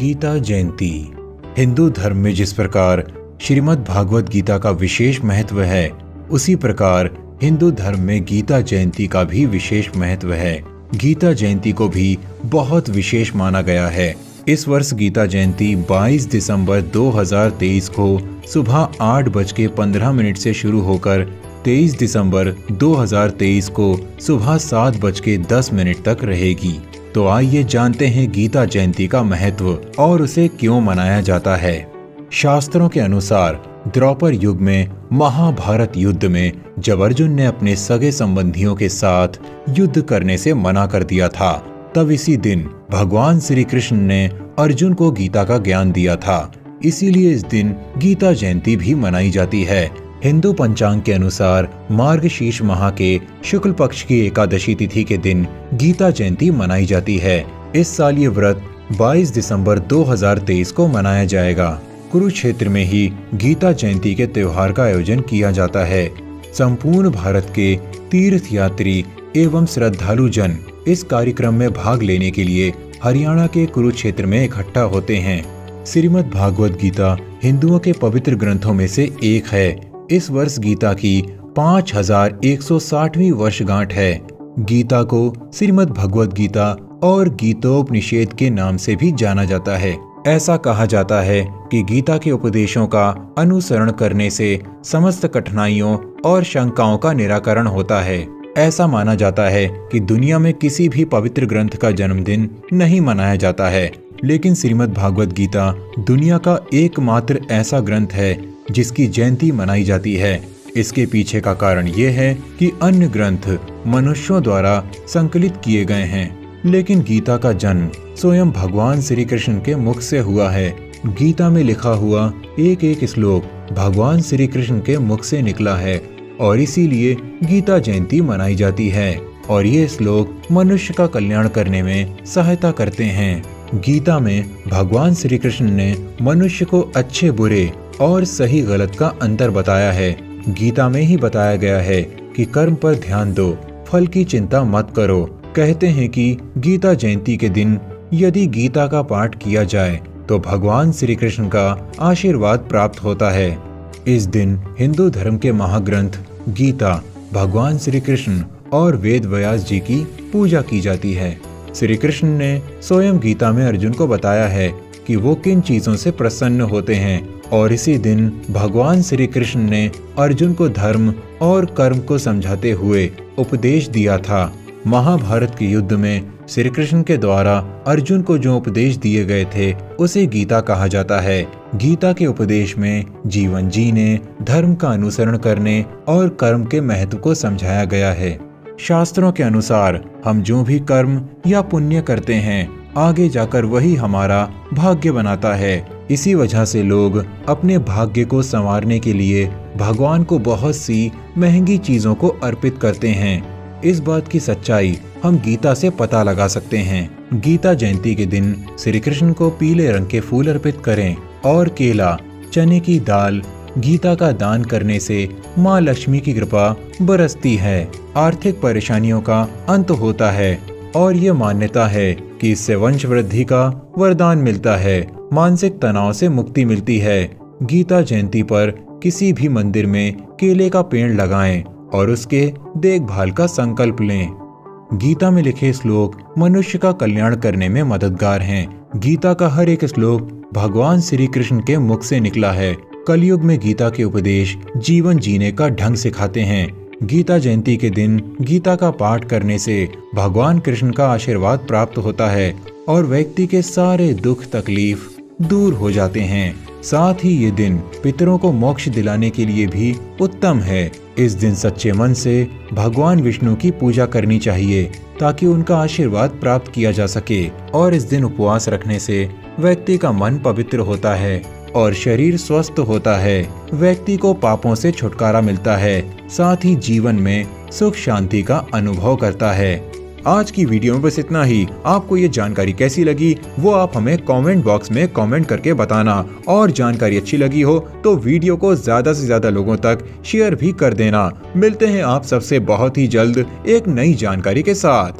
गीता जयंती। हिंदू धर्म में जिस प्रकार श्रीमद् भागवत गीता का विशेष महत्व है, उसी प्रकार हिंदू धर्म में गीता जयंती का भी विशेष महत्व है। गीता जयंती को भी बहुत विशेष माना गया है। इस वर्ष गीता जयंती 22 दिसंबर 2023 को सुबह आठ बज के पंद्रह मिनट से शुरू होकर 23 दिसंबर 2023 को सुबह सात बज के दस मिनट तक रहेगी। तो आइए जानते हैं गीता जयंती का महत्व और उसे क्यों मनाया जाता है। शास्त्रों के अनुसार द्रौपर युग में, महाभारत युद्ध में, जब अर्जुन ने अपने सगे संबंधियों के साथ युद्ध करने से मना कर दिया था, तब इसी दिन भगवान श्री कृष्ण ने अर्जुन को गीता का ज्ञान दिया था। इसीलिए इस दिन गीता जयंती भी मनाई जाती है। हिंदू पंचांग के अनुसार मार्ग शीर्ष माह के शुक्ल पक्ष की एकादशी तिथि के दिन गीता जयंती मनाई जाती है। इस साल ये व्रत 22 दिसंबर 2023 को मनाया जाएगा। कुरुक्षेत्र में ही गीता जयंती के त्योहार का आयोजन किया जाता है। संपूर्ण भारत के तीर्थ यात्री एवं श्रद्धालु जन इस कार्यक्रम में भाग लेने के लिए हरियाणा के कुरुक्षेत्र में इकट्ठा होते हैं। श्रीमद भागवत गीता हिंदुओं के पवित्र ग्रंथों में से एक है। इस वर्ष गीता की पाँच हज़ार एक सौ साठवीं वर्षगांठ है। गीता को श्रीमद् भगवत गीता और गीतोपनिषेद के नाम से भी जाना जाता है। ऐसा कहा जाता है कि गीता के उपदेशों का अनुसरण करने से समस्त कठिनाइयों और शंकाओं का निराकरण होता है। ऐसा माना जाता है कि दुनिया में किसी भी पवित्र ग्रंथ का जन्मदिन नहीं मनाया जाता है। लेकिन श्रीमद् भागवत गीता दुनिया का एकमात्र ऐसा ग्रंथ है जिसकी जयंती मनाई जाती है। इसके पीछे का कारण ये है कि अन्य ग्रंथ मनुष्यों द्वारा संकलित किए गए हैं। लेकिन गीता का जन्म स्वयं भगवान श्री कृष्ण के मुख से हुआ है। गीता में लिखा हुआ एक एक श्लोक भगवान श्री कृष्ण के मुख से निकला है और इसीलिए गीता जयंती मनाई जाती है और ये श्लोक मनुष्य का कल्याण करने में सहायता करते हैं। गीता में भगवान श्री कृष्ण ने मनुष्य को अच्छे बुरे और सही गलत का अंतर बताया है। गीता में ही बताया गया है कि कर्म पर ध्यान दो, फल की चिंता मत करो। कहते हैं कि गीता जयंती के दिन यदि गीता का पाठ किया जाए तो भगवान श्री कृष्ण का आशीर्वाद प्राप्त होता है। इस दिन हिंदू धर्म के महाग्रंथ, गीता, भगवान श्री कृष्ण और वेद व्यास जी की पूजा की जाती है। श्री कृष्ण ने स्वयं गीता में अर्जुन को बताया है कि वो किन चीज़ों से प्रसन्न होते हैं। और इसी दिन भगवान श्री कृष्ण ने अर्जुन को धर्म और कर्म को समझाते हुए उपदेश दिया था। महाभारत के युद्ध में श्री कृष्ण के द्वारा अर्जुन को जो उपदेश दिए गए थे, उसे गीता कहा जाता है। गीता के उपदेश में जीवन जीने, धर्म का अनुसरण करने और कर्म के महत्व को समझाया गया है। शास्त्रों के अनुसार हम जो भी कर्म या पुण्य करते हैं आगे जाकर वही हमारा भाग्य बनाता है। इसी वजह से लोग अपने भाग्य को संवारने के लिए भगवान को बहुत सी महँगी चीज़ों को अर्पित करते हैं। इस बात की सच्चाई हम गीता से पता लगा सकते हैं। गीता जयंती के दिन श्री कृष्ण को पीले रंग के फूल अर्पित करें और केला, चने की दाल, गीता का दान करने से माँ लक्ष्मी की कृपा बरसती है। आर्थिक परेशानियों का अंत होता है और ये मान्यता है कि इससे वंश वृद्धि का वरदान मिलता है। मानसिक तनाव से मुक्ति मिलती है। गीता जयंती पर किसी भी मंदिर में केले का पेड़ लगाएँ और उसके देखभाल का संकल्प लें। गीता में लिखे श्लोक, मनुष्य का कल्याण करने में मददगार हैं। गीता का हर एक श्लोक भगवान श्री कृष्ण के मुख से निकला है। कलयुग में गीता के उपदेश जीवन जीने का ढंग सिखाते हैं। गीता जयंती के दिन गीता का पाठ करने से भगवान कृष्ण का आशीर्वाद प्राप्त होता है और व्यक्ति के सारे दुख तकलीफ़ दूर हो जाते हैं। साथ ही ये दिन पितरों को मोक्ष दिलाने के लिए भी उत्तम है। इस दिन सच्चे मन से भगवान विष्णु की पूजा करनी चाहिए ताकि उनका आशीर्वाद प्राप्त किया जा सके और इस दिन उपवास रखने से व्यक्ति का मन पवित्र होता है। और शरीर स्वस्थ होता है। व्यक्ति को पापों से छुटकारा मिलता है, साथ ही जीवन में सुख शांति का अनुभव करता है। आज की वीडियो में बस इतना ही। आपको ये जानकारी कैसी लगी, वो आप हमें कमेंट बॉक्स में कमेंट करके बताना। और जानकारी अच्छी लगी हो तो वीडियो को ज़्यादा से ज़्यादा लोगों तक शेयर भी कर देना। मिलते हैं आप सबसे बहुत ही जल्द एक नई जानकारी के साथ।